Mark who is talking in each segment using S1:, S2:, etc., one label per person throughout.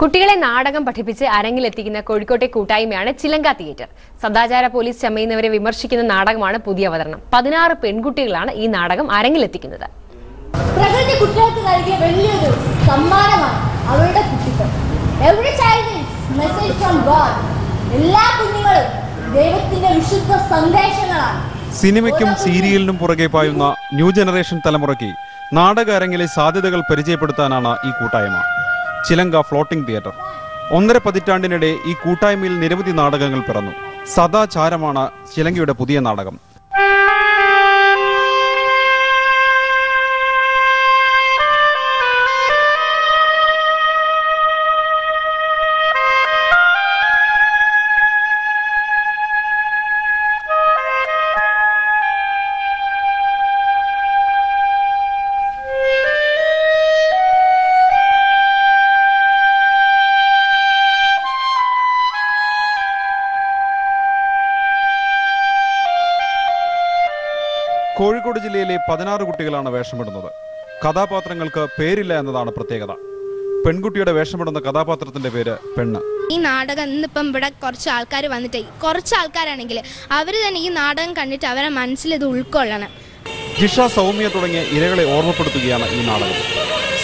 S1: കുട്ടികളെ നാടകം പഠിപ്പിച്ച് അരങ്ങിലെത്തിക്കുന്ന കോഴിക്കോട്ടെ കൂട്ടായ്മയാണ് ചിലങ്ക തിയേറ്റർ. സദാചാര പോലീസ് ചമയുന്നവരെ വിമർശിക്കുന്ന നാടകമാണ് പുതിയ അവതരണം. പതിനാറ് പെൺകുട്ടികളാണ് ഈ നാടകം അരങ്ങിലെത്തിക്കുന്നത്.
S2: പ്രകൃതി കുട്ടികൾക്ക് നൽകിയ വലിയൊരു സമ്മാനമാണ് അവരുടെ കുട്ടികൾ. Every child message from god എല്ലാ കുഞ്ഞുങ്ങളും ദൈവത്തിന്റെ വിശുദ്ധ സന്ദേശങ്ങളാണ്.
S3: സിനിമയ്ക്കും സീരിയലിനും പുറകെ പായുന്ന ന്യൂ ജനറേഷൻ തലമുറയ്ക്ക് നാടക അരങ്ങിലെ സാധ്യതകൾ പരിചയപ്പെടുത്താനാണ് ഈ കൂട്ടായ്മ. ചിലങ്ക ഫ്ലോട്ടിംഗ് തിയേറ്റർ. ഒന്നര പതിറ്റാണ്ടിനിടെ ഈ കൂട്ടായ്മയിൽ നിരവധി നാടകങ്ങൾ പിറന്നു. സദാചാരമാണ് ചിലങ്കയുടെ പുതിയ നാടകം. കോഴിക്കോട് ജില്ലയിലെ പതിനാറ് കുട്ടികളാണ് വേഷമിടുന്നത്. കഥാപാത്രങ്ങൾക്ക് പേരില്ല എന്നതാണ് പ്രത്യേകത. പെൺകുട്ടിയുടെ വേഷമിടുന്ന കഥാപാത്രത്തിന്റെ പേര് പെണ്ണ്.
S4: ഈ നാടകം ഇന്നിപ്പം ഇവിടെ കുറച്ച് ആൾക്കാർ വന്നിട്ട് കുറച്ച് ആൾക്കാരാണെങ്കിൽ അവർ തന്നെ ഈ നാടകം കണ്ടിട്ട് അവരെ മനസ്സിൽ ഇത് ഉൾക്കൊള്ളണം.
S3: ജിഷ സൗമ്യ തുടങ്ങിയ ഇരകളെ ഓർമ്മപ്പെടുത്തുകയാണ് ഈ നാടകം.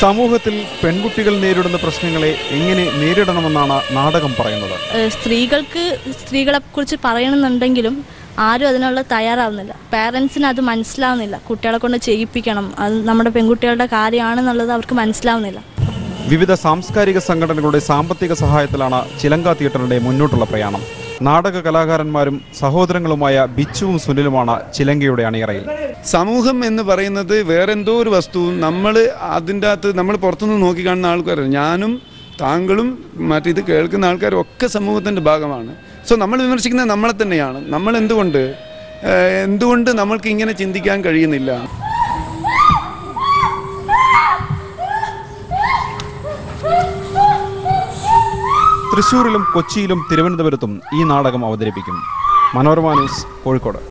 S3: സമൂഹത്തിൽ പെൺകുട്ടികൾ നേരിടുന്ന പ്രശ്നങ്ങളെ എങ്ങനെ നേരിടണമെന്നാണ് നാടകം പറയുന്നത്?
S5: സ്ത്രീകൾക്ക് സ്ത്രീകളെ കുറിച്ച് പറയണമെന്നുണ്ടെങ്കിലും ആരും അതിനുള്ള തയ്യാറാവുന്നില്ല. പാരൻസിന് അത് മനസ്സിലാവുന്നില്ല. കുട്ടികളെ കൊണ്ട് ചെയ്യിപ്പിക്കണം. അത് നമ്മുടെ പെൺകുട്ടികളുടെ കാര്യമാണെന്നുള്ളത് അവർക്ക് മനസ്സിലാവുന്നില്ല.
S3: വിവിധ സാംസ്കാരിക സംഘടനകളുടെ സാമ്പത്തിക സഹായത്തിലാണ് ചിലങ്ക തിയേറ്ററിന്റെ മുന്നോട്ടുള്ള പ്രയാണം. നാടക കലാകാരന്മാരും സഹോദരങ്ങളുമായ ബിച്ചുവും സുനിലുമാണ് ചിലങ്കയുടെ അണിയറയിൽ.
S6: സമൂഹം എന്ന് പറയുന്നത് വേറെന്തോ ഒരു വസ്തുവും നമ്മൾ അതിന്റെ അകത്ത് നമ്മൾ പുറത്തുനിന്ന് നോക്കിക്കാണുന്ന ആൾക്കാരാണ് ഞാനും താങ്കളും മറ്റിത് കേൾക്കുന്ന ആൾക്കാരും ഒക്കെ സമൂഹത്തിന്റെ ഭാഗമാണ്. സോ നമ്മൾ വിമർശിക്കുന്നത് നമ്മളെ തന്നെയാണ്. നമ്മൾ എന്തുകൊണ്ട് എന്തുകൊണ്ട് നമ്മൾക്ക് ഇങ്ങനെ ചിന്തിക്കാൻ കഴിയുന്നില്ല?
S3: തൃശൂരിലും കൊച്ചിയിലും തിരുവനന്തപുരത്തും ഈ നാടകം അവതരിപ്പിക്കും. മനോരമ ന്യൂസ് കോഴിക്കോട്.